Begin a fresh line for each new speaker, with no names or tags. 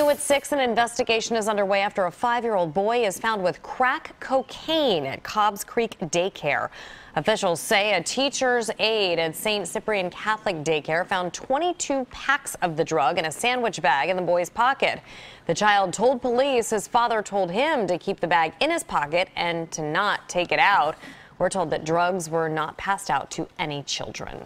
new at 6, an investigation is underway after a five-year-old boy is found with crack cocaine at Cobbs Creek Daycare. Officials say a teacher's aide at St. Cyprian Catholic Daycare found 22 packs of the drug in a sandwich bag in the boy's pocket. The child told police his father told him to keep the bag in his pocket and to not take it out. We're told that drugs were not passed out to any children.